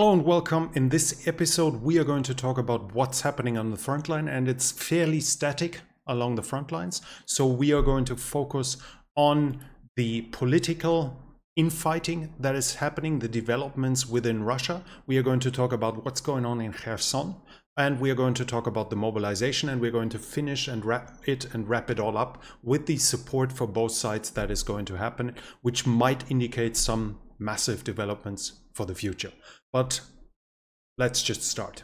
Hello and welcome. In this episode, we are going to talk about what's happening on the front line, and it's fairly static along the front lines. So we are going to focus on the political infighting that is happening, the developments within Russia. We are going to talk about what's going on in Kherson, and we are going to talk about the mobilization, and we're going to finish and wrap it and wrap it all up with the support for both sides that is going to happen, which might indicate some massive developments for the future. But let's just start.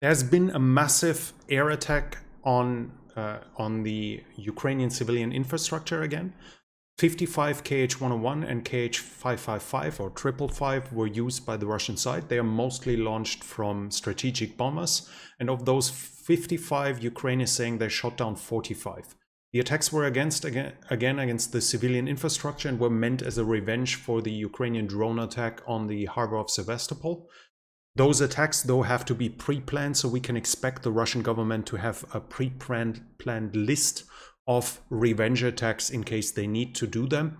There's been a massive air attack on uh, on the Ukrainian civilian infrastructure again. 55 KH-101 and KH-555 or 555 were used by the Russian side. They are mostly launched from strategic bombers. And of those 55, Ukraine is saying they shot down 45. The attacks were against again, again against the civilian infrastructure and were meant as a revenge for the Ukrainian drone attack on the harbor of Sevastopol. Those attacks, though, have to be pre-planned, so we can expect the Russian government to have a pre-planned list of revenge attacks in case they need to do them.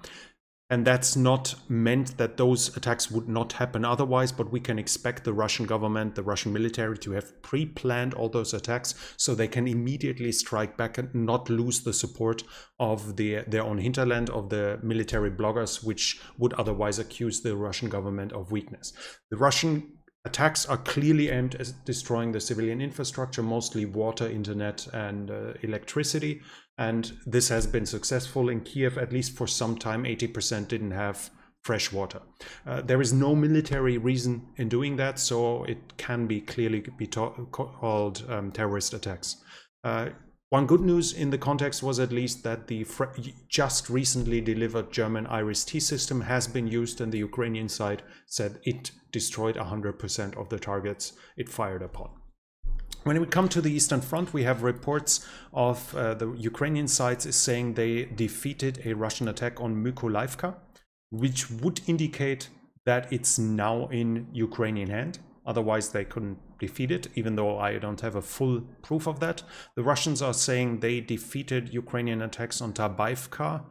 And that's not meant that those attacks would not happen otherwise, but we can expect the Russian government, the Russian military to have pre planned all those attacks so they can immediately strike back and not lose the support of the, their own hinterland, of the military bloggers, which would otherwise accuse the Russian government of weakness. The Russian attacks are clearly aimed at destroying the civilian infrastructure, mostly water, internet, and uh, electricity. And this has been successful in Kiev, at least for some time. 80% didn't have fresh water. Uh, there is no military reason in doing that, so it can be clearly be called um, terrorist attacks. Uh, one good news in the context was at least that the just recently delivered German IRIS-T system has been used and the Ukrainian side said it destroyed 100% of the targets it fired upon. When we come to the Eastern Front, we have reports of uh, the Ukrainian sides is saying they defeated a Russian attack on Mykolaiivka, which would indicate that it's now in Ukrainian hand. Otherwise, they couldn't defeat it, even though I don't have a full proof of that. The Russians are saying they defeated Ukrainian attacks on Tabaivka,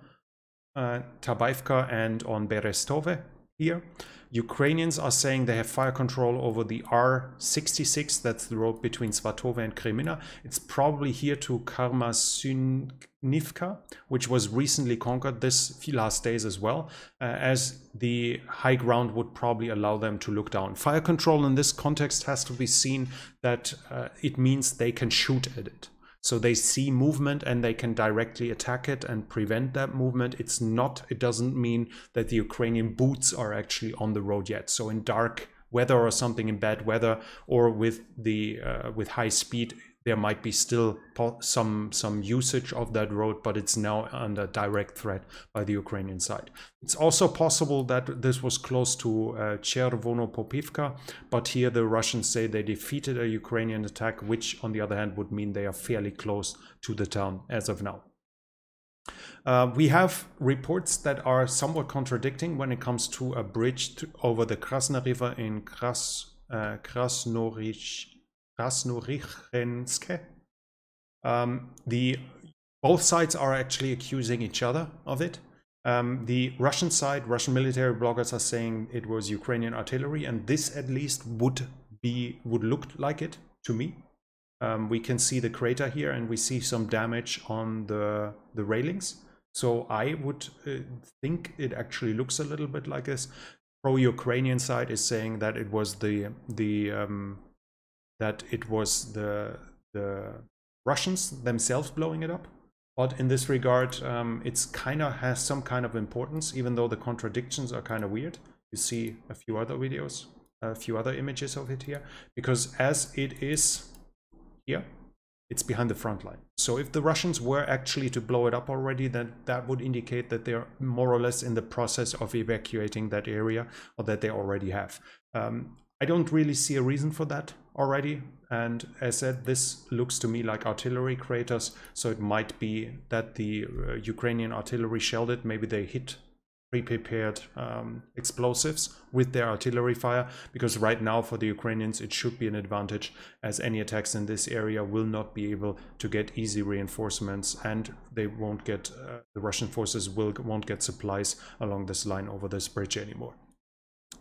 uh, Tabaivka and on Berestove here. Ukrainians are saying they have fire control over the R66, that's the road between Svatove and Kremina. It's probably here to Karmasynivka, which was recently conquered this last days as well, uh, as the high ground would probably allow them to look down. Fire control in this context has to be seen that uh, it means they can shoot at it. So they see movement and they can directly attack it and prevent that movement. It's not, it doesn't mean that the Ukrainian boots are actually on the road yet. So in dark weather or something in bad weather or with the uh, with high speed there might be still some some usage of that road, but it's now under direct threat by the Ukrainian side. It's also possible that this was close to uh, Chervono-Popivka, but here the Russians say they defeated a Ukrainian attack, which on the other hand would mean they are fairly close to the town as of now. Uh, we have reports that are somewhat contradicting when it comes to a bridge to, over the Krasna River in Kras, uh, Krasnorich, Krasnorichenske. Um, the both sides are actually accusing each other of it. Um, the Russian side, Russian military bloggers are saying it was Ukrainian artillery, and this at least would be would look like it to me. Um, we can see the crater here, and we see some damage on the the railings. So I would uh, think it actually looks a little bit like this. Pro-Ukrainian side is saying that it was the the um, that it was the the Russians themselves blowing it up. But in this regard, um, it's kind of has some kind of importance, even though the contradictions are kind of weird. You see a few other videos, a few other images of it here, because as it is here, it's behind the front line. So if the Russians were actually to blow it up already, then that would indicate that they're more or less in the process of evacuating that area, or that they already have. Um, I don't really see a reason for that already. And as said, this looks to me like artillery craters. So it might be that the uh, Ukrainian artillery shelled it. Maybe they hit pre-prepared um, explosives with their artillery fire because right now for the Ukrainians it should be an advantage as any attacks in this area will not be able to get easy reinforcements and they won't get uh, the Russian forces will won't get supplies along this line over this bridge anymore.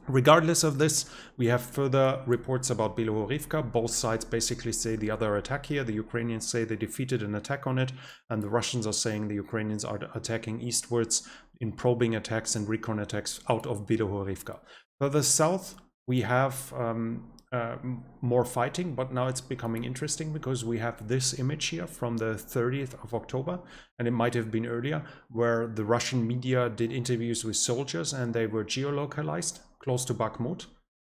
Regardless of this, we have further reports about Bilohorivka. Both sides basically say the other attack here. The Ukrainians say they defeated an attack on it, and the Russians are saying the Ukrainians are attacking eastwards in probing attacks and recon attacks out of Bilohorivka. Further south, we have um, uh, more fighting, but now it's becoming interesting because we have this image here from the 30th of October, and it might have been earlier, where the Russian media did interviews with soldiers and they were geolocalized close to Bakhmut.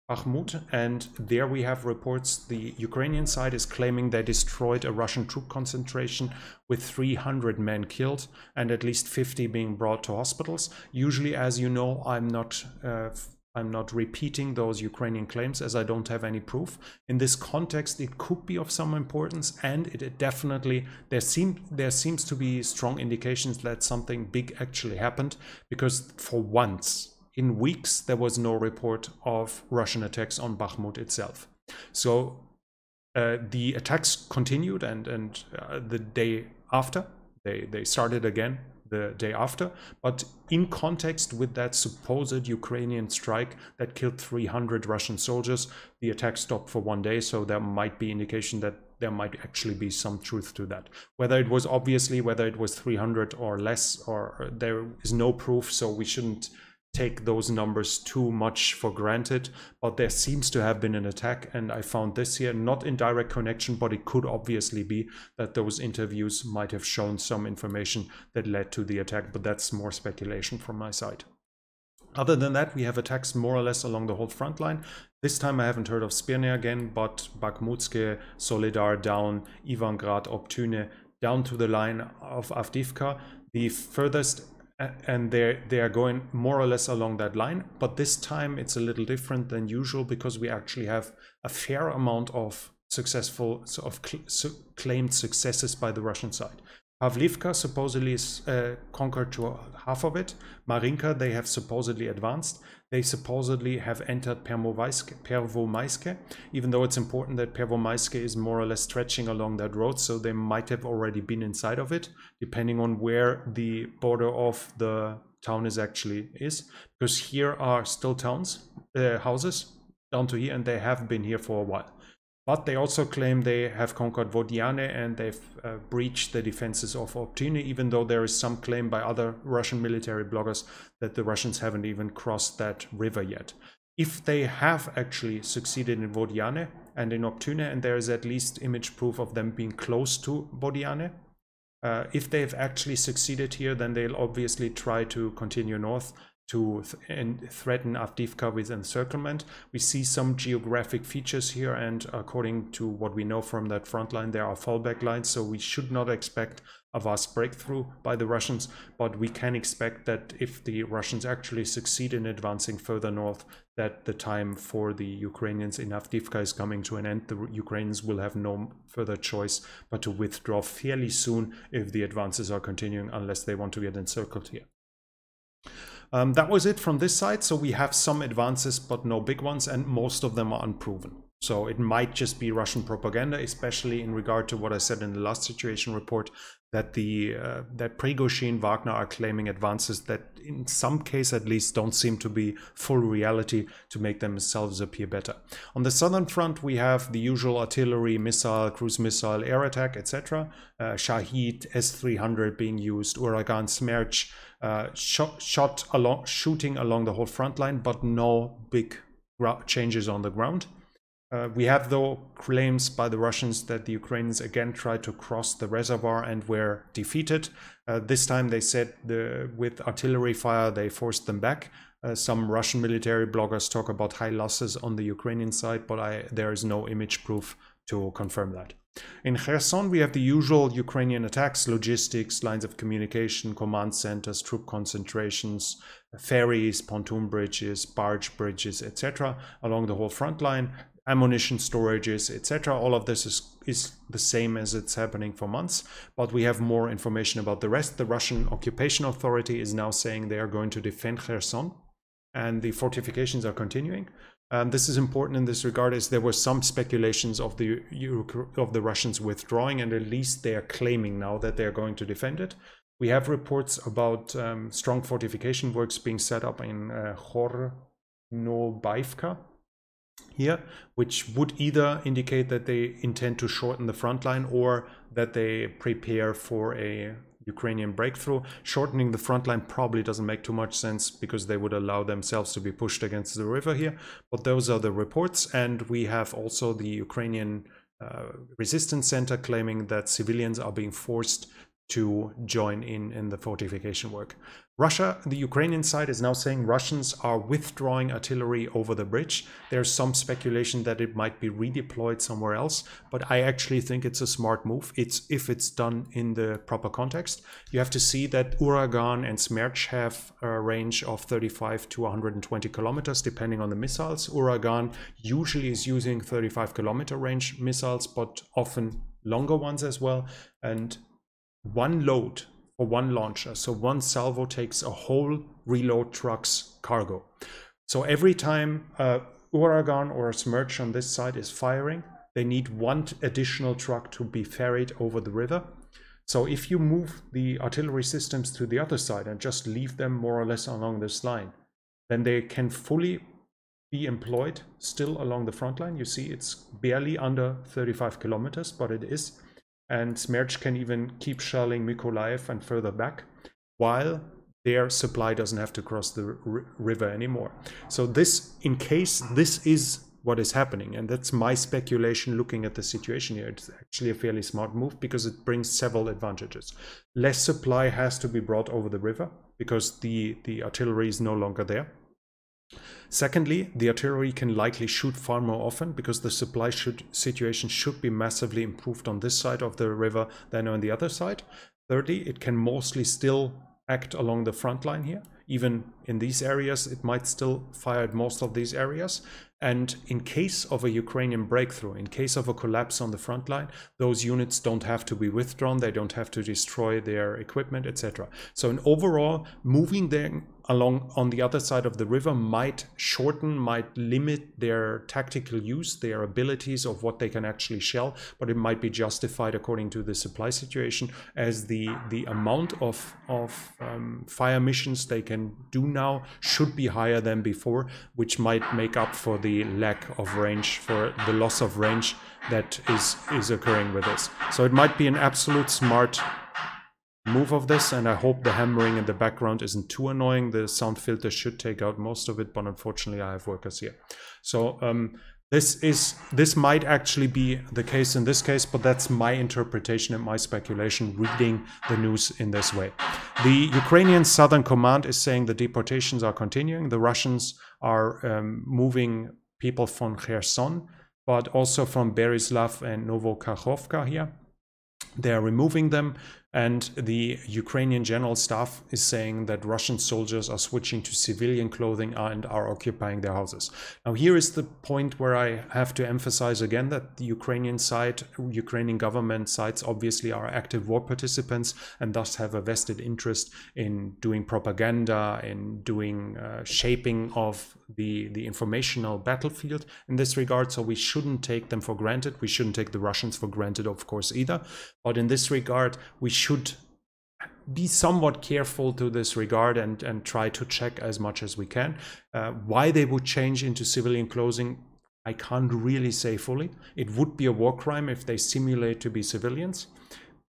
Bakhmut, and there we have reports the Ukrainian side is claiming they destroyed a Russian troop concentration with 300 men killed and at least 50 being brought to hospitals. Usually, as you know, I'm not uh, I'm not repeating those Ukrainian claims as I don't have any proof. In this context, it could be of some importance, and it, it definitely there seem there seems to be strong indications that something big actually happened because for once in weeks there was no report of Russian attacks on Bakhmut itself. So uh, the attacks continued, and and uh, the day after they they started again the day after. But in context with that supposed Ukrainian strike that killed 300 Russian soldiers, the attack stopped for one day. So there might be indication that there might actually be some truth to that. Whether it was obviously, whether it was 300 or less, or there is no proof. So we shouldn't take those numbers too much for granted, but there seems to have been an attack. And I found this here not in direct connection, but it could obviously be that those interviews might have shown some information that led to the attack, but that's more speculation from my side. Other than that, we have attacks more or less along the whole front line. This time I haven't heard of Spirne again, but Bakhmutske, Soledar down, Ivangrad, Optyne, down to the line of Avdiivka. The furthest and they they are going more or less along that line but this time it's a little different than usual because we actually have a fair amount of successful sort of cl su claimed successes by the Russian side. Pavlivka supposedly is uh, conquered to half of it. Marinka they have supposedly advanced. They supposedly have entered Pervomaiske, even though it's important that Pervomaiske is more or less stretching along that road, so they might have already been inside of it, depending on where the border of the town is actually is. Because here are still towns, uh, houses down to here, and they have been here for a while. But they also claim they have conquered Vodiane and they've uh, breached the defenses of Optyne, even though there is some claim by other Russian military bloggers that the Russians haven't even crossed that river yet. If they have actually succeeded in Vodiane and in Optyne, and there is at least image proof of them being close to Vodiane, uh, if they've actually succeeded here, then they'll obviously try to continue north to th and threaten Avdiivka with encirclement. We see some geographic features here and according to what we know from that front line, there are fallback lines, so we should not expect a vast breakthrough by the Russians, but we can expect that if the Russians actually succeed in advancing further north, that the time for the Ukrainians in Avdiivka is coming to an end. The Ukrainians will have no further choice but to withdraw fairly soon if the advances are continuing, unless they want to get encircled here. Um, that was it from this side. So we have some advances, but no big ones, and most of them are unproven. So it might just be Russian propaganda, especially in regard to what I said in the last situation report, that the uh, that Prigozhin Wagner are claiming advances that in some case at least don't seem to be full reality to make themselves appear better. On the southern front we have the usual artillery, missile, cruise missile, air attack, etc. Uh, Shahid, S-300 being used, Uragan, Smerch, uh, shot, shot along, shooting along the whole front line, but no big changes on the ground. Uh, we have, though, claims by the Russians that the Ukrainians again tried to cross the reservoir and were defeated. Uh, this time they said the, with artillery fire they forced them back. Uh, some Russian military bloggers talk about high losses on the Ukrainian side, but I, there is no image proof to confirm that. In Kherson, we have the usual Ukrainian attacks, logistics, lines of communication, command centers, troop concentrations, ferries, pontoon bridges, barge bridges, etc. along the whole front line, ammunition storages, etc. All of this is, is the same as it's happening for months, but we have more information about the rest. The Russian occupation authority is now saying they are going to defend Kherson and the fortifications are continuing. Um, this is important in this regard as there were some speculations of the of the Russians withdrawing and at least they are claiming now that they are going to defend it. We have reports about um, strong fortification works being set up in uh, Chornobaivka here, which would either indicate that they intend to shorten the front line or that they prepare for a Ukrainian breakthrough. Shortening the front line probably doesn't make too much sense because they would allow themselves to be pushed against the river here. But those are the reports. And we have also the Ukrainian uh, resistance center claiming that civilians are being forced to join in in the fortification work. Russia, the Ukrainian side is now saying Russians are withdrawing artillery over the bridge. There's some speculation that it might be redeployed somewhere else, but I actually think it's a smart move. It's if it's done in the proper context. You have to see that Uragan and Smerch have a range of 35 to 120 kilometers, depending on the missiles. Uragan usually is using 35 kilometer range missiles, but often longer ones as well. And one load for one launcher. So one salvo takes a whole reload truck's cargo. So every time a Uragan or a Smerch on this side is firing, they need one additional truck to be ferried over the river. So if you move the artillery systems to the other side and just leave them more or less along this line, then they can fully be employed still along the front line. You see it's barely under 35 kilometers, but it is and Smerch can even keep shelling Mykolaiv and further back, while their supply doesn't have to cross the river anymore. So this, in case this is what is happening, and that's my speculation looking at the situation here, it's actually a fairly smart move because it brings several advantages. Less supply has to be brought over the river because the, the artillery is no longer there. Secondly, the artillery can likely shoot far more often because the supply should, situation should be massively improved on this side of the river than on the other side. Thirdly, it can mostly still act along the front line here. Even in these areas, it might still fire at most of these areas. And in case of a Ukrainian breakthrough, in case of a collapse on the front line, those units don't have to be withdrawn, they don't have to destroy their equipment, etc. So in overall, moving them along on the other side of the river might shorten, might limit their tactical use, their abilities of what they can actually shell, but it might be justified according to the supply situation as the, the amount of, of um, fire missions they can do now should be higher than before, which might make up for the lack of range, for the loss of range that is, is occurring with this. So it might be an absolute smart move of this and I hope the hammering in the background isn't too annoying. The sound filter should take out most of it, but unfortunately I have workers here. So um, this is this might actually be the case in this case, but that's my interpretation and my speculation reading the news in this way. The Ukrainian Southern Command is saying the deportations are continuing. The Russians are um, moving people from Kherson, but also from Berislav and Novokakhovka here. They are removing them. And the Ukrainian general staff is saying that Russian soldiers are switching to civilian clothing and are occupying their houses. Now, here is the point where I have to emphasize again that the Ukrainian side, Ukrainian government sides obviously are active war participants and thus have a vested interest in doing propaganda, in doing uh, shaping of the, the informational battlefield in this regard. So we shouldn't take them for granted. We shouldn't take the Russians for granted, of course, either. But in this regard, we should be somewhat careful to this regard and, and try to check as much as we can. Uh, why they would change into civilian clothing, I can't really say fully. It would be a war crime if they simulate to be civilians.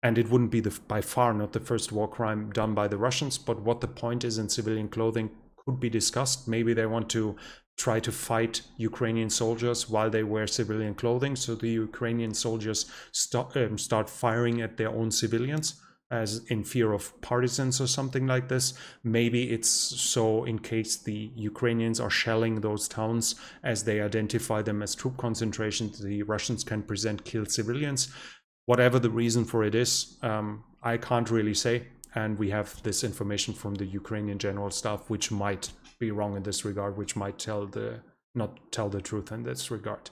And it wouldn't be the, by far not the first war crime done by the Russians. But what the point is in civilian clothing could be discussed. Maybe they want to try to fight Ukrainian soldiers while they wear civilian clothing. So the Ukrainian soldiers st um, start firing at their own civilians as in fear of partisans or something like this. Maybe it's so in case the Ukrainians are shelling those towns as they identify them as troop concentrations, the Russians can present killed civilians. Whatever the reason for it is, um, I can't really say. And we have this information from the Ukrainian general staff, which might be wrong in this regard, which might tell the not tell the truth in this regard.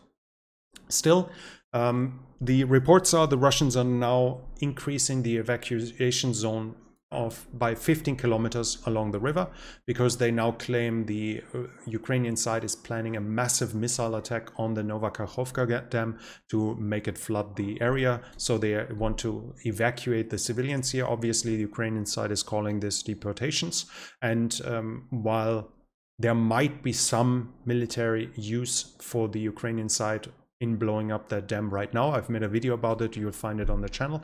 Still, Um, the reports are the Russians are now increasing the evacuation zone of by 15 kilometers along the river because they now claim the uh, Ukrainian side is planning a massive missile attack on the Novokakhovka dam to make it flood the area. So they want to evacuate the civilians here. Obviously, the Ukrainian side is calling this deportations. And um, while there might be some military use for the Ukrainian side in blowing up that dam right now. I've made a video about it. You'll find it on the channel.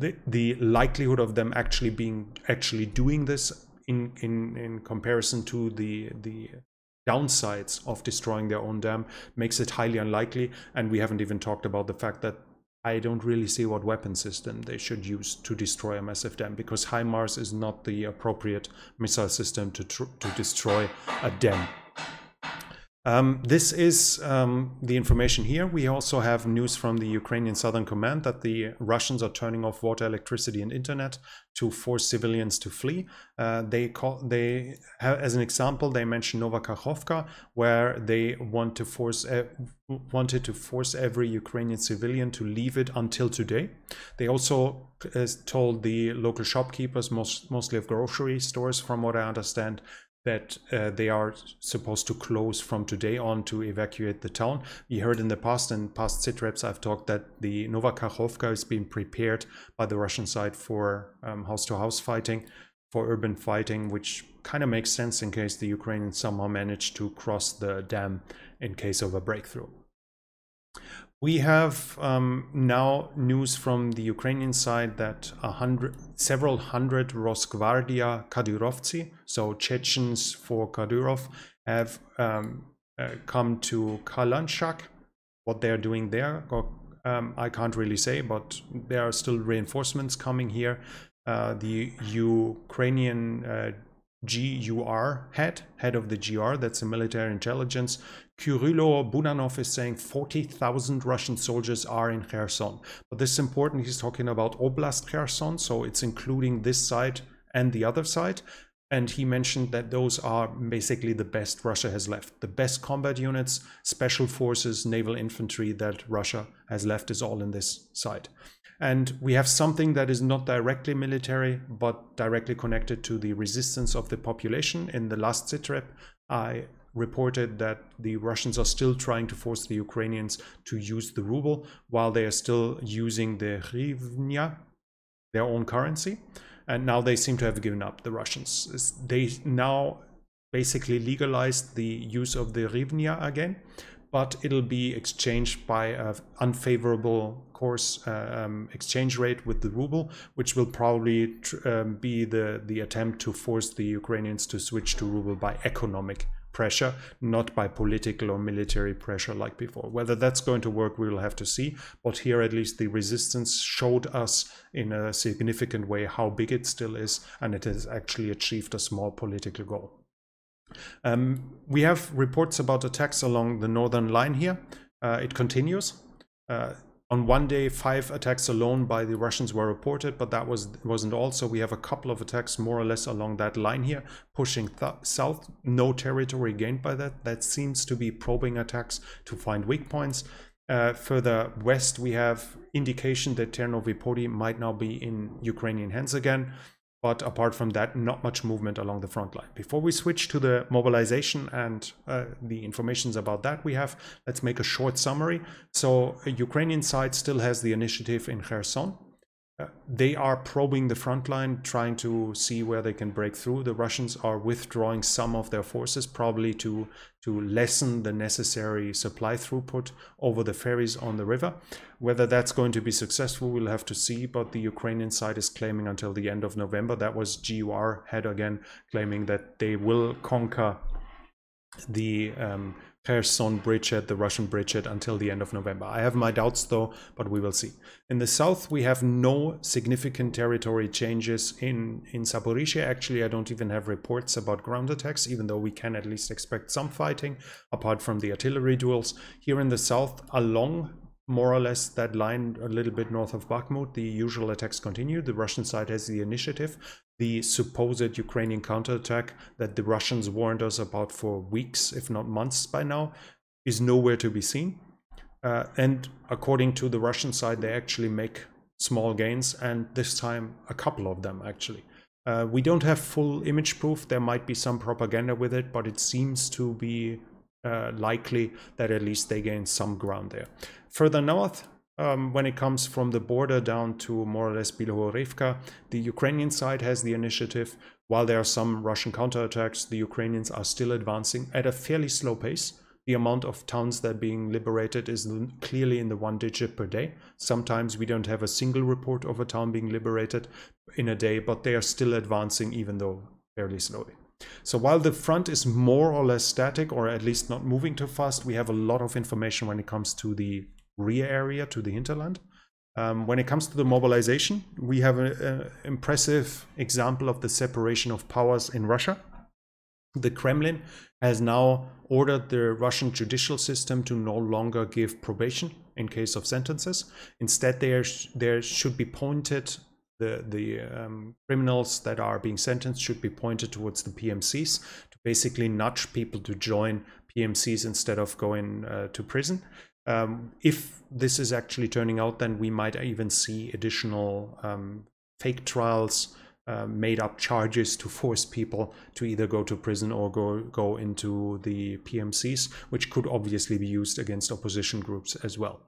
The, the likelihood of them actually being actually doing this in, in, in comparison to the, the downsides of destroying their own dam makes it highly unlikely. And we haven't even talked about the fact that I don't really see what weapon system they should use to destroy a massive dam because HIMARS is not the appropriate missile system to, to destroy a dam. Um, this is um, the information here. We also have news from the Ukrainian Southern Command that the Russians are turning off water, electricity, and internet to force civilians to flee. Uh, they call they as an example they mention Novokakhovka, where they want to force uh, wanted to force every Ukrainian civilian to leave it until today. They also uh, told the local shopkeepers, most, mostly of grocery stores, from what I understand, that uh, they are supposed to close from today on to evacuate the town. We heard in the past and past sitreps I've talked that the Novokakhovka is being prepared by the Russian side for house-to-house um, -house fighting, for urban fighting, which kind of makes sense in case the Ukrainians somehow manage to cross the dam in case of a breakthrough. We have um, now news from the Ukrainian side that hundred, several hundred Rosgvardia Kadyrovtsi, so Chechens for Kadyrov, have um, uh, come to Kalanchak. What they're doing there, um, I can't really say, but there are still reinforcements coming here. Uh, the Ukrainian uh, GUR head, head of the GR, that's a military intelligence, Kyrylo Budanov is saying 40,000 Russian soldiers are in Kherson. But this is important, he's talking about Oblast Kherson, so it's including this side and the other side. And he mentioned that those are basically the best Russia has left. The best combat units, special forces, naval infantry that Russia has left is all in this side. And we have something that is not directly military, but directly connected to the resistance of the population. In the last SITREP, I reported that the Russians are still trying to force the Ukrainians to use the ruble while they are still using the hryvnia, their own currency. And now they seem to have given up, the Russians. They now basically legalized the use of the hryvnia again, but it'll be exchanged by an unfavorable course uh, um, exchange rate with the ruble, which will probably um, be the, the attempt to force the Ukrainians to switch to ruble by economic pressure, not by political or military pressure like before. Whether that's going to work, we will have to see. But here, at least, the resistance showed us in a significant way how big it still is, and it has actually achieved a small political goal. Um, we have reports about attacks along the northern line here. Uh, it continues. Uh, on one day, five attacks alone by the Russians were reported, but that was, wasn't all. So we have a couple of attacks more or less along that line here, pushing south. No territory gained by that. That seems to be probing attacks to find weak points. Uh, further west, we have indication that Ternopil might now be in Ukrainian hands again. But apart from that, not much movement along the front line. Before we switch to the mobilization and uh, the informations about that we have, let's make a short summary. So Ukrainian side still has the initiative in Kherson. They are probing the front line, trying to see where they can break through. The Russians are withdrawing some of their forces, probably to, to lessen the necessary supply throughput over the ferries on the river. Whether that's going to be successful, we'll have to see, but the Ukrainian side is claiming until the end of November. That was GUR head again, claiming that they will conquer the um, Kherson bridgehead, the Russian bridgehead, until the end of November. I have my doubts though, but we will see. In the south, we have no significant territory changes in, in Zaporizhia. Actually, I don't even have reports about ground attacks, even though we can at least expect some fighting, apart from the artillery duels. Here in the south, along more or less that line a little bit north of Bakhmut, the usual attacks continue. The Russian side has the initiative. The supposed Ukrainian counterattack that the Russians warned us about for weeks, if not months by now, is nowhere to be seen. Uh, and according to the Russian side, they actually make small gains, and this time a couple of them actually. Uh, we don't have full image proof. There might be some propaganda with it, but it seems to be uh, likely that at least they gain some ground there. Further north, um, when it comes from the border down to more or less Bilohorivka, the Ukrainian side has the initiative. While there are some Russian counterattacks, the Ukrainians are still advancing at a fairly slow pace. The amount of towns that are being liberated is clearly in the one digit per day. Sometimes we don't have a single report of a town being liberated in a day, but they are still advancing even though fairly slowly. So while the front is more or less static, or at least not moving too fast, we have a lot of information when it comes to the rear area, to the hinterland. Um, when it comes to the mobilization, we have an impressive example of the separation of powers in Russia. The Kremlin has now ordered the Russian judicial system to no longer give probation in case of sentences. Instead, there, there should be pointed the the um, criminals that are being sentenced should be pointed towards the PMCs to basically nudge people to join PMCs instead of going uh, to prison. Um, if this is actually turning out, then we might even see additional um, fake trials, uh, made up charges to force people to either go to prison or go go into the PMCs, which could obviously be used against opposition groups as well.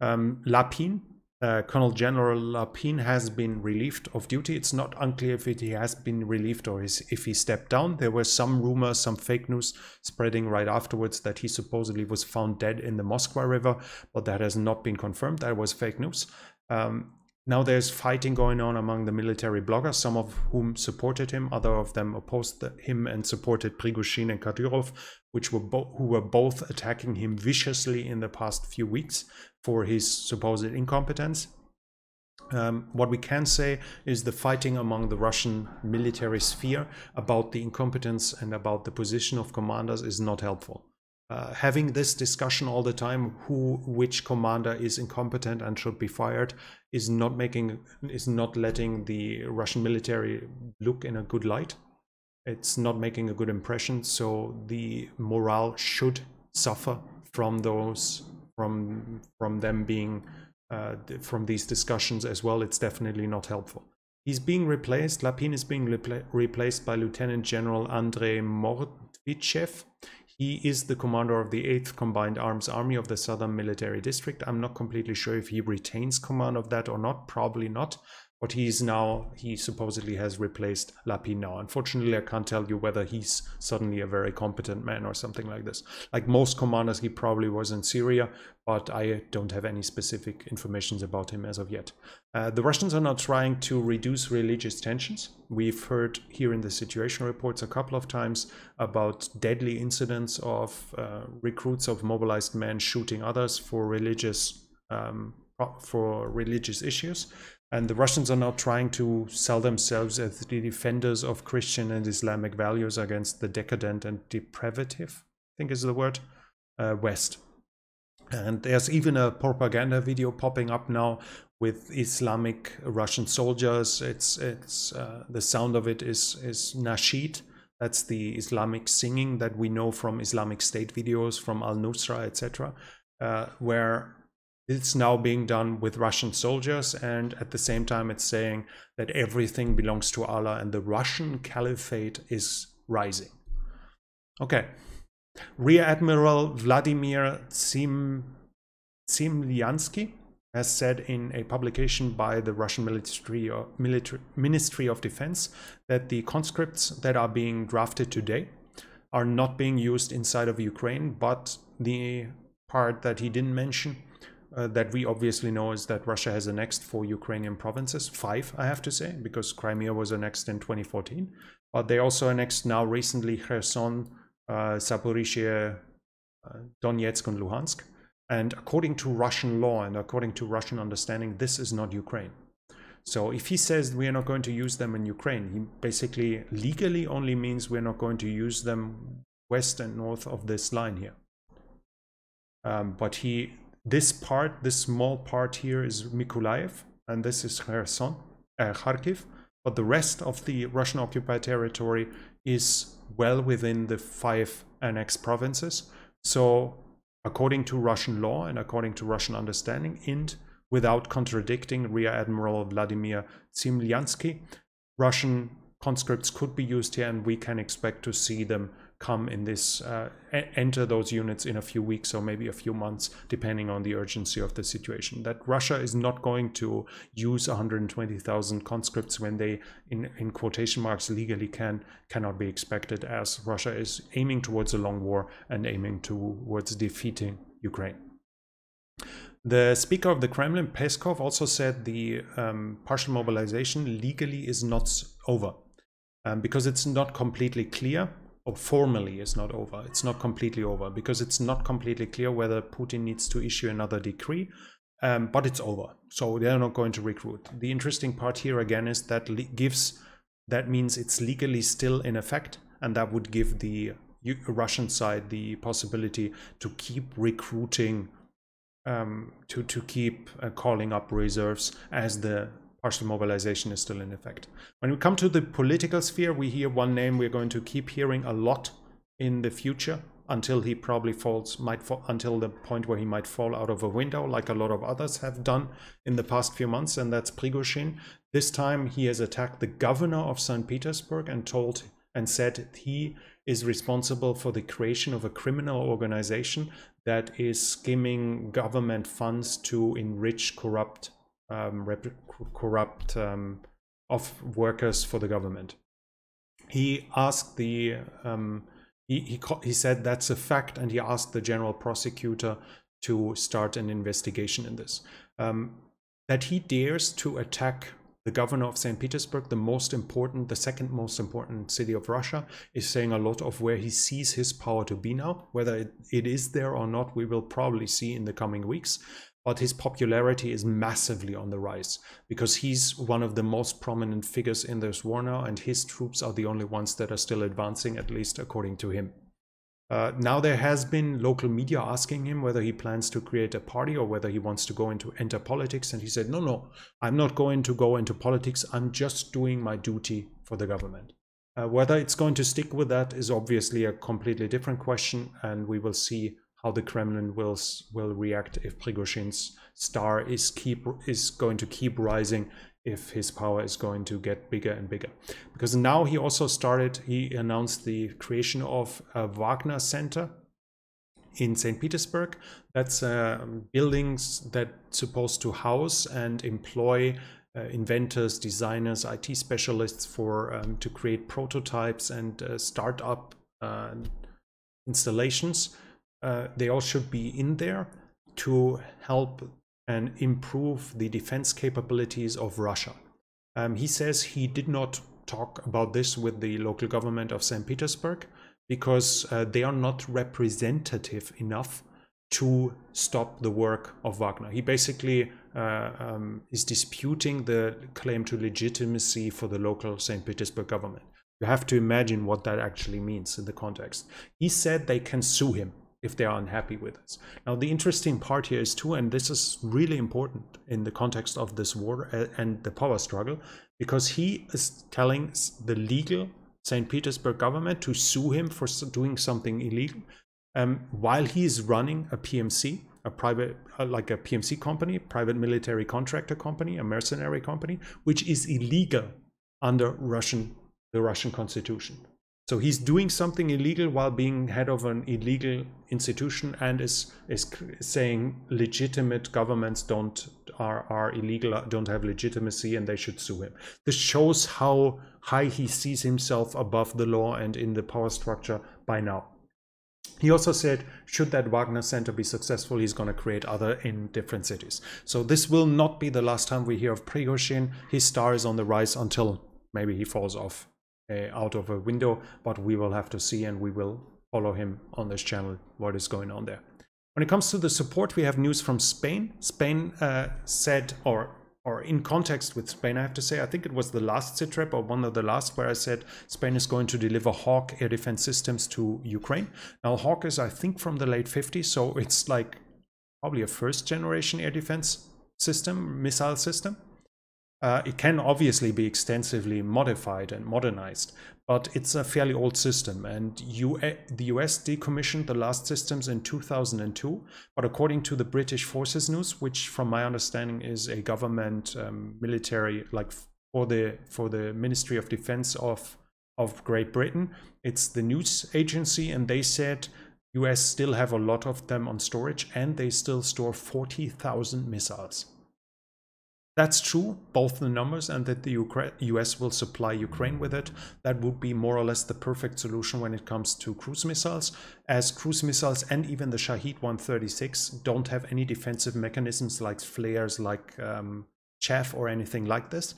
Um, Lapin, uh, Colonel General Lapin has been relieved of duty. It's not unclear if he has been relieved or if he stepped down. There were some rumors, some fake news spreading right afterwards that he supposedly was found dead in the Moskva River, but that has not been confirmed. That was fake news. Um, now there's fighting going on among the military bloggers, some of whom supported him, other of them opposed him and supported Prigozhin and Kadyrov, which were who were both attacking him viciously in the past few weeks for his supposed incompetence. Um, what we can say is the fighting among the Russian military sphere about the incompetence and about the position of commanders is not helpful. Uh, having this discussion all the time who which commander is incompetent and should be fired is not making is not letting the russian military look in a good light it's not making a good impression so the morale should suffer from those from from them being uh, from these discussions as well it's definitely not helpful. He's being replaced lapin is being repla replaced by lieutenant general andrei mordvichev. He is the commander of the 8th Combined Arms Army of the Southern Military District. I'm not completely sure if he retains command of that or not, probably not but he's now he supposedly has replaced Lapin now. Unfortunately, I can't tell you whether he's suddenly a very competent man or something like this. Like most commanders, he probably was in Syria, but I don't have any specific information about him as of yet. Uh, the Russians are now trying to reduce religious tensions. We've heard here in the situation reports a couple of times about deadly incidents of uh, recruits of mobilized men shooting others for religious um, for religious issues. And the Russians are now trying to sell themselves as the defenders of Christian and Islamic values against the decadent and depravative, I think is the word, uh, West. And there's even a propaganda video popping up now with Islamic Russian soldiers. It's it's uh, the sound of it is is nasheed. That's the Islamic singing that we know from Islamic State videos from Al Nusra, etc., uh, where it's now being done with Russian soldiers, and at the same time, it's saying that everything belongs to Allah and the Russian caliphate is rising. Okay. Rear Admiral Vladimir Sim, Tsimlyansky has said in a publication by the Russian Military, Military, Ministry of Defense that the conscripts that are being drafted today are not being used inside of Ukraine, but the part that he didn't mention uh, that we obviously know is that Russia has annexed four Ukrainian provinces, five, I have to say, because Crimea was annexed in 2014. But they also annexed now recently Kherson, uh, uh, Donetsk, and Luhansk. And according to Russian law and according to Russian understanding, this is not Ukraine. So if he says we are not going to use them in Ukraine, he basically legally only means we're not going to use them west and north of this line here. Um, but he this part, this small part here is Mykolaiv, and this is Kherson, uh, Kharkiv. But the rest of the Russian occupied territory is well within the five annexed provinces. So according to Russian law and according to Russian understanding, and without contradicting Rear Admiral Vladimir Tsimlyansky, Russian conscripts could be used here and we can expect to see them come in this, uh, enter those units in a few weeks or maybe a few months, depending on the urgency of the situation. That Russia is not going to use 120,000 conscripts when they, in, in quotation marks, legally can, cannot be expected as Russia is aiming towards a long war and aiming towards defeating Ukraine. The Speaker of the Kremlin, Peskov, also said the um, partial mobilization legally is not over um, because it's not completely clear or formally is not over. It's not completely over because it's not completely clear whether Putin needs to issue another decree, um, but it's over. So they're not going to recruit. The interesting part here again is that gives that means it's legally still in effect, and that would give the Russian side the possibility to keep recruiting, um, to to keep uh, calling up reserves as the partial mobilization is still in effect. When we come to the political sphere, we hear one name we're going to keep hearing a lot in the future until he probably falls, might fall, until the point where he might fall out of a window, like a lot of others have done in the past few months, and that's Prigozhin. This time he has attacked the governor of St. Petersburg and told and said he is responsible for the creation of a criminal organization that is skimming government funds to enrich corrupt um, corrupt um, of workers for the government. He asked the um, he, he he said that's a fact, and he asked the general prosecutor to start an investigation in this. Um, that he dares to attack the governor of St. Petersburg, the most important, the second most important city of Russia, is saying a lot of where he sees his power to be now. Whether it, it is there or not, we will probably see in the coming weeks but his popularity is massively on the rise because he's one of the most prominent figures in this war now, and his troops are the only ones that are still advancing, at least according to him. Uh, now there has been local media asking him whether he plans to create a party or whether he wants to go into enter politics, and he said, "No, no, I'm not going to go into politics. I'm just doing my duty for the government." Uh, whether it's going to stick with that is obviously a completely different question, and we will see how the Kremlin will will react if Prigozhin's star is keep is going to keep rising if his power is going to get bigger and bigger. Because now he also started, he announced the creation of a Wagner Center in St. Petersburg. That's uh, buildings that supposed to house and employ uh, inventors, designers, IT specialists for um, to create prototypes and uh, start up uh, installations uh, they all should be in there to help and improve the defense capabilities of Russia. Um, he says he did not talk about this with the local government of St. Petersburg because uh, they are not representative enough to stop the work of Wagner. He basically uh, um, is disputing the claim to legitimacy for the local St. Petersburg government. You have to imagine what that actually means in the context. He said they can sue him if they are unhappy with us. Now, the interesting part here is too, and this is really important in the context of this war uh, and the power struggle, because he is telling the legal St. Petersburg government to sue him for doing something illegal um, while he is running a PMC, a private, uh, like a PMC company, private military contractor company, a mercenary company, which is illegal under Russian the Russian constitution. So he's doing something illegal while being head of an illegal institution and is is saying legitimate governments don't are are illegal don't have legitimacy and they should sue him. This shows how high he sees himself above the law and in the power structure by now. He also said, should that Wagner Center be successful, he's going to create other in different cities. So this will not be the last time we hear of Prigozhin. His star is on the rise until maybe he falls off out of a window, but we will have to see and we will follow him on this channel what is going on there. When it comes to the support, we have news from Spain. Spain uh, said, or or in context with Spain, I have to say, I think it was the last SITREP or one of the last where I said Spain is going to deliver Hawk air defense systems to Ukraine. Now, Hawk is, I think, from the late 50s, so it's like probably a first generation air defense system, missile system. Uh, it can obviously be extensively modified and modernized, but it's a fairly old system. And U the US decommissioned the last systems in 2002. But according to the British Forces News, which from my understanding is a government um, military, like for the for the Ministry of Defense of of Great Britain, it's the news agency, and they said US still have a lot of them on storage, and they still store 40,000 missiles. That's true, both the numbers and that the US will supply Ukraine with it. That would be more or less the perfect solution when it comes to cruise missiles, as cruise missiles and even the Shahid 136 don't have any defensive mechanisms like flares, like um, chaff or anything like this.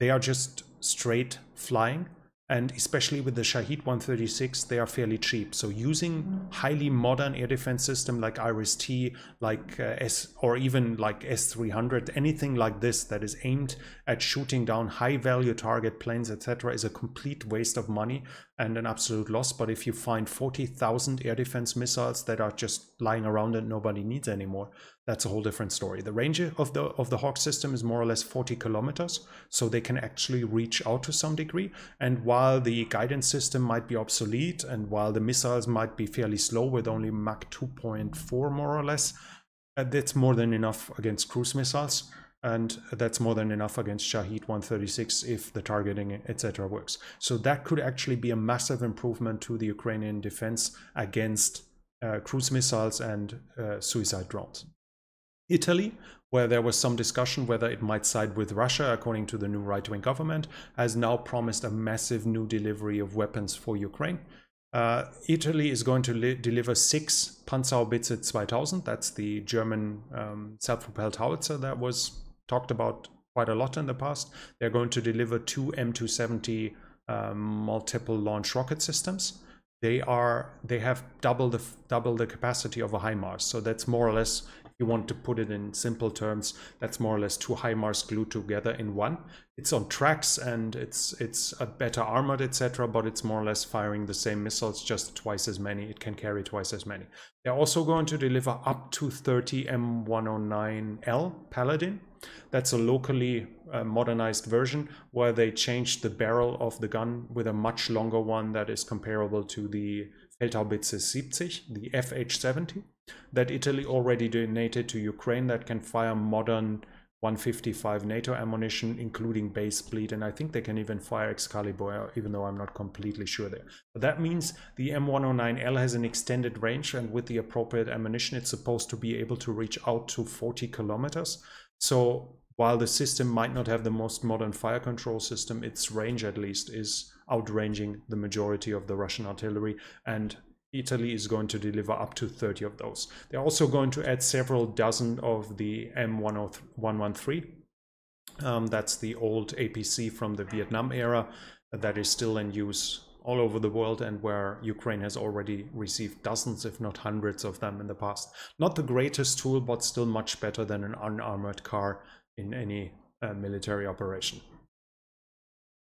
They are just straight flying and especially with the Shahed 136 they are fairly cheap. So using highly modern air defense system like iris-t like uh, s or even like s300 anything like this that is aimed at shooting down high value target planes etc is a complete waste of money and an absolute loss but if you find 40,000 air defense missiles that are just lying around and nobody needs anymore that's a whole different story. The range of the of the Hawk system is more or less 40 kilometers, so they can actually reach out to some degree. And while the guidance system might be obsolete, and while the missiles might be fairly slow with only Mach 2.4 more or less, uh, that's more than enough against cruise missiles. And that's more than enough against Shahed 136 if the targeting, etc., works. So that could actually be a massive improvement to the Ukrainian defense against uh, cruise missiles and uh, suicide drones. Italy, where there was some discussion whether it might side with Russia, according to the new right wing government, has now promised a massive new delivery of weapons for Ukraine. Uh, Italy is going to deliver six Panzerhaubitze 2000. That's the German um, self propelled howitzer that was talked about quite a lot in the past. They're going to deliver two M270 um, multiple launch rocket systems. They are they have double the double the capacity of a HIMARS. So that's more or less you want to put it in simple terms, that's more or less two HIMARS glued together in one. It's on tracks and it's it's a better armored, etc., but it's more or less firing the same missiles, just twice as many. It can carry twice as many. They're also going to deliver up to 30 M109L Paladin. That's a locally uh, modernized version where they changed the barrel of the gun with a much longer one that is comparable to the Feldhaubitze 70, the FH70 that Italy already donated to Ukraine that can fire modern 155 NATO ammunition, including base bleed, and I think they can even fire Excalibur, even though I'm not completely sure there. But that means the M109L has an extended range, and with the appropriate ammunition, it's supposed to be able to reach out to 40 kilometers. So while the system might not have the most modern fire control system, its range at least is outranging the majority of the Russian artillery and Italy is going to deliver up to 30 of those. They're also going to add several dozen of the M113. Um, that's the old APC from the Vietnam era that is still in use all over the world and where Ukraine has already received dozens, if not hundreds of them in the past. Not the greatest tool, but still much better than an unarmored car in any uh, military operation.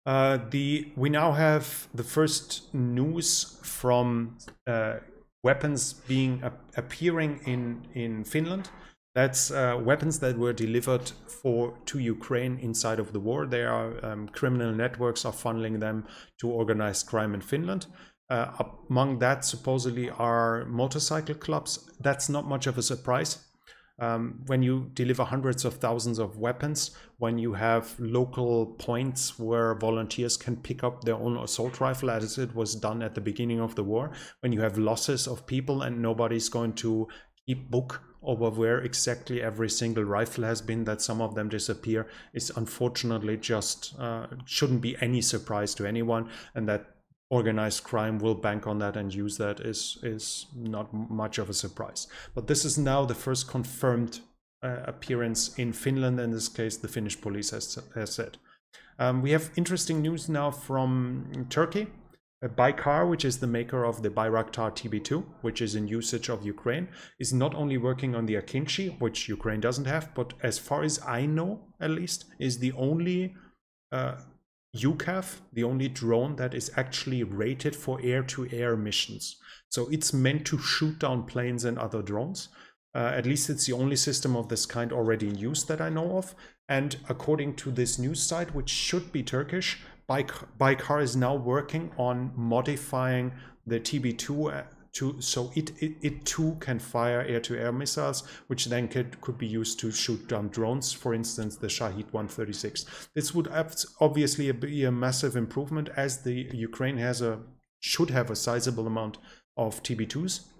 Uh, the we now have the first news from uh, weapons being appearing in in Finland. That's uh, weapons that were delivered for to Ukraine inside of the war. There are um, criminal networks are funneling them to organized crime in Finland. Uh, among that, supposedly, are motorcycle clubs. That's not much of a surprise um, when you deliver hundreds of thousands of weapons, when you have local points where volunteers can pick up their own assault rifle, as it was done at the beginning of the war, when you have losses of people and nobody's going to keep book over where exactly every single rifle has been, that some of them disappear, is unfortunately just uh, shouldn't be any surprise to anyone, and that organized crime will bank on that and use that is is not much of a surprise. But this is now the first confirmed uh, appearance in Finland. In this case, the Finnish police has, has said. Um, we have interesting news now from Turkey. Uh, Baykar, which is the maker of the Bayraktar TB2, which is in usage of Ukraine, is not only working on the Akinci, which Ukraine doesn't have, but as far as I know, at least, is the only uh, UCAV, the only drone that is actually rated for air-to-air -air missions. So it's meant to shoot down planes and other drones. Uh, at least it's the only system of this kind already in use that I know of. And according to this news site, which should be Turkish, Baykar is now working on modifying the TB2 uh, to so it, it, it too can fire air-to-air -air missiles, which then could, could be used to shoot down drones, for instance, the Shahed 136. This would obviously be a massive improvement as the Ukraine has a should have a sizable amount of TB2s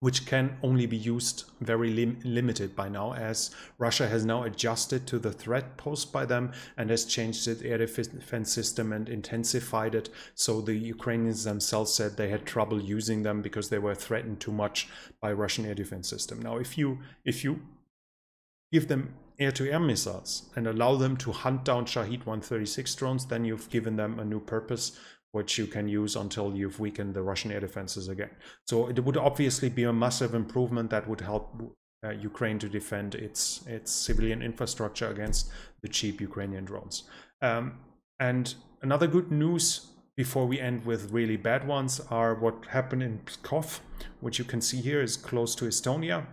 which can only be used very lim limited by now as Russia has now adjusted to the threat posed by them and has changed its air defense system and intensified it. So the Ukrainians themselves said they had trouble using them because they were threatened too much by Russian air defense system. Now, if you if you give them air-to-air -air missiles and allow them to hunt down Shahed 136 drones, then you've given them a new purpose which you can use until you've weakened the Russian air defenses again. So it would obviously be a massive improvement that would help uh, Ukraine to defend its its civilian infrastructure against the cheap Ukrainian drones. Um, and another good news before we end with really bad ones are what happened in Pskov, which you can see here is close to Estonia.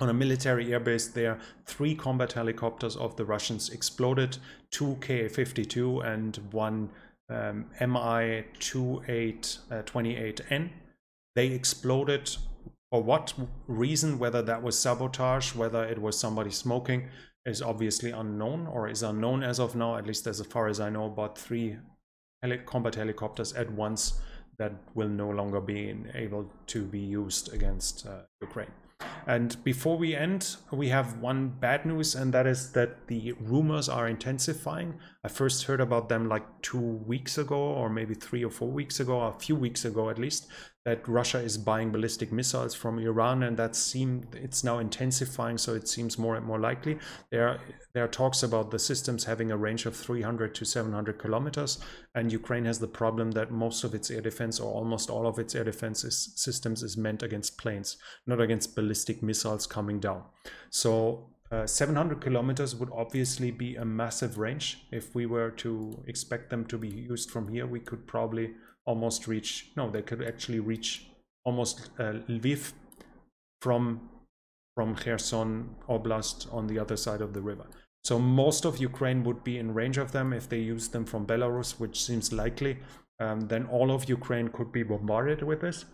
On a military airbase there, three combat helicopters of the Russians exploded, two Ka-52 and one um, Mi-2828N. They exploded for what reason, whether that was sabotage, whether it was somebody smoking, is obviously unknown or is unknown as of now, at least as far as I know, about three heli combat helicopters at once that will no longer be able to be used against uh, Ukraine. And before we end, we have one bad news, and that is that the rumors are intensifying. I first heard about them like two weeks ago, or maybe three or four weeks ago, a few weeks ago at least, that Russia is buying ballistic missiles from Iran, and that seem it's now intensifying, so it seems more and more likely. There are, there are talks about the systems having a range of 300 to 700 kilometers, and Ukraine has the problem that most of its air defense, or almost all of its air defense is, systems, is meant against planes, not against ballistic missiles coming down. So uh, 700 kilometers would obviously be a massive range. If we were to expect them to be used from here, we could probably almost reach, no, they could actually reach almost uh, Lviv from, from Kherson Oblast on the other side of the river. So most of Ukraine would be in range of them if they use them from Belarus, which seems likely. Um, then all of Ukraine could be bombarded with this,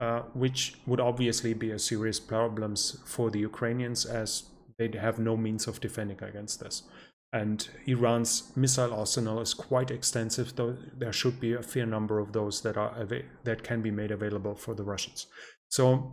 uh, which would obviously be a serious problems for the Ukrainians as they'd have no means of defending against this. And Iran's missile arsenal is quite extensive, though there should be a fair number of those that are that can be made available for the Russians. So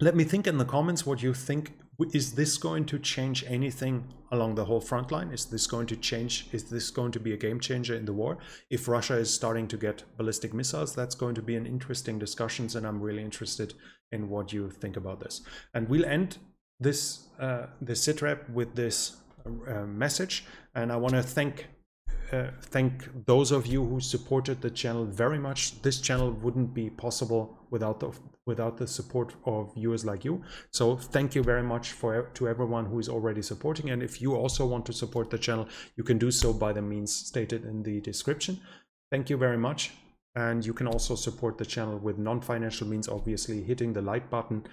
let me think in the comments what you think. Is this going to change anything along the whole front line? Is this going to change? Is this going to be a game changer in the war? If Russia is starting to get ballistic missiles, that's going to be an interesting discussion, and I'm really interested in what you think about this. And we'll end this uh, this sitrep with this message and I want to thank uh, thank those of you who supported the channel very much. This channel wouldn't be possible without the without the support of viewers like you. So thank you very much for to everyone who is already supporting. And if you also want to support the channel, you can do so by the means stated in the description. Thank you very much. And you can also support the channel with non-financial means, obviously hitting the like button,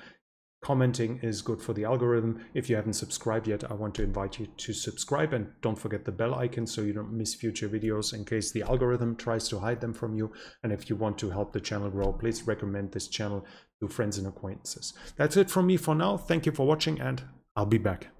Commenting is good for the algorithm. If you haven't subscribed yet, I want to invite you to subscribe and don't forget the bell icon so you don't miss future videos in case the algorithm tries to hide them from you. And if you want to help the channel grow, please recommend this channel to friends and acquaintances. That's it from me for now. Thank you for watching and I'll be back.